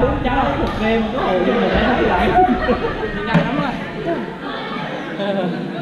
ba bốn cháu một game có hồi nhưng mà phải thấy lại. Nhanh lắm rồi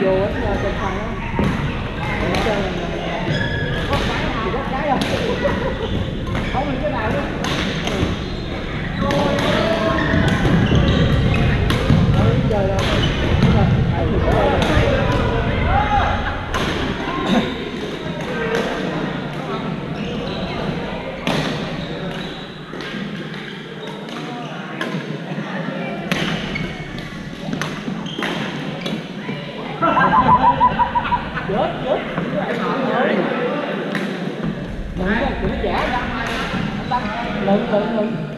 vô ấy trên sân á. Ở trên có cái chỉ có cái đâu, không được cái nào nữa Ôi, trời ơi. Ai thì có đây rồi. chết chết đừng có đừng có trả lớn lớn lớn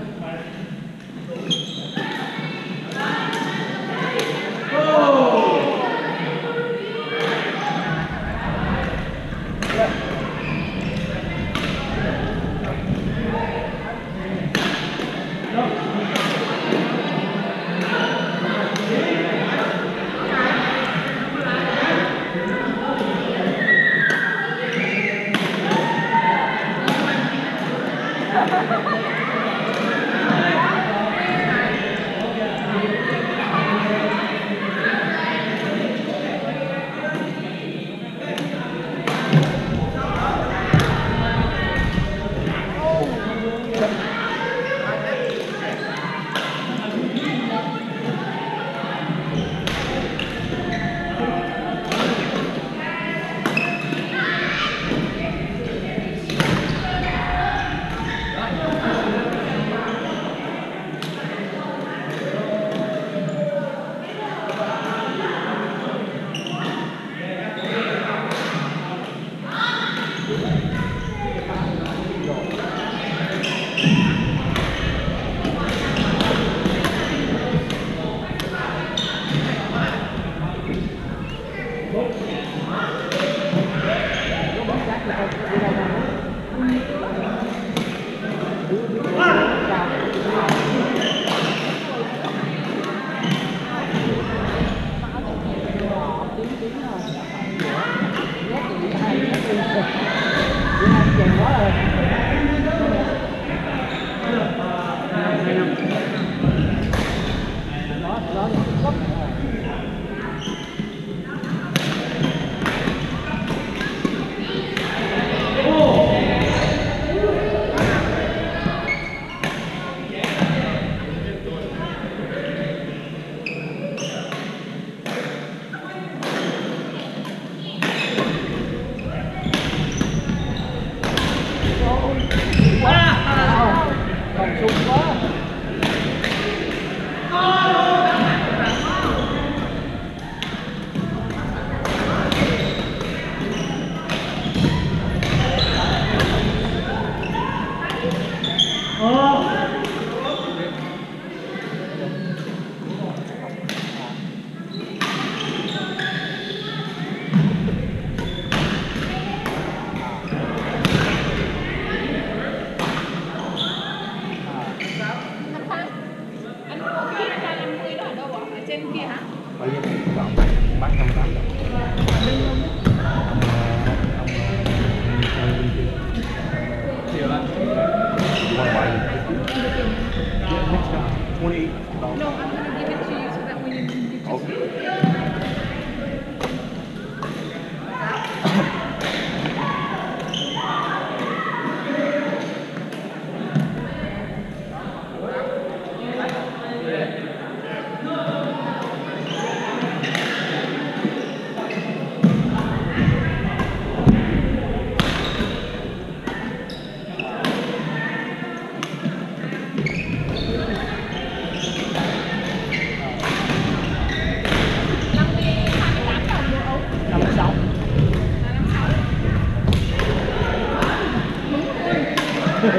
Hương.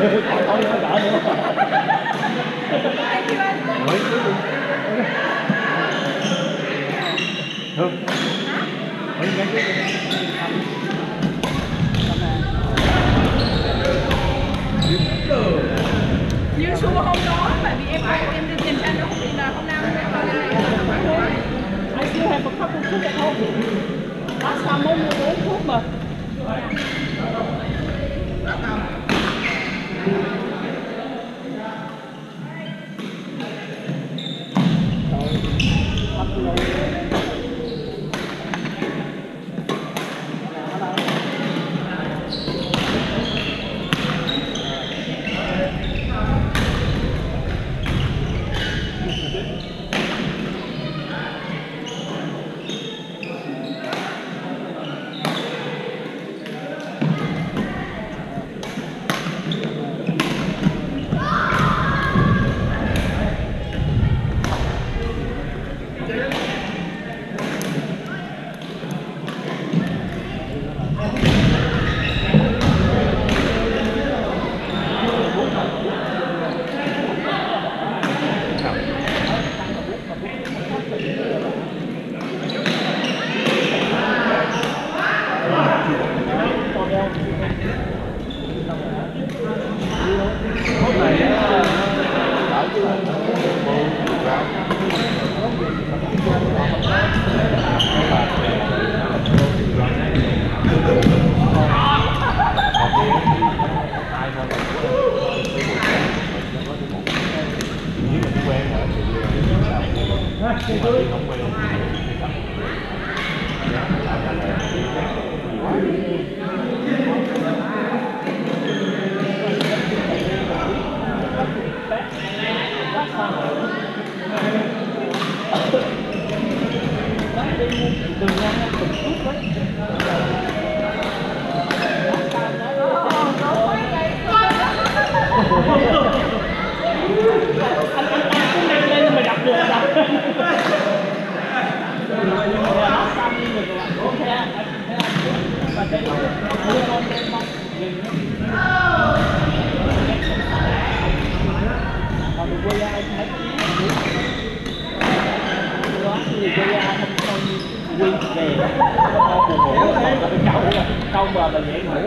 Nhưng xuống hôm đó bởi vì em em đi tìm anh không thì là hôm nay em vào đây này I still have a couple of food at home. Last time only mà. quay ai thấy đó người quay ai không không quy về buồn ngủ không có cháu không mà là dễ ngủ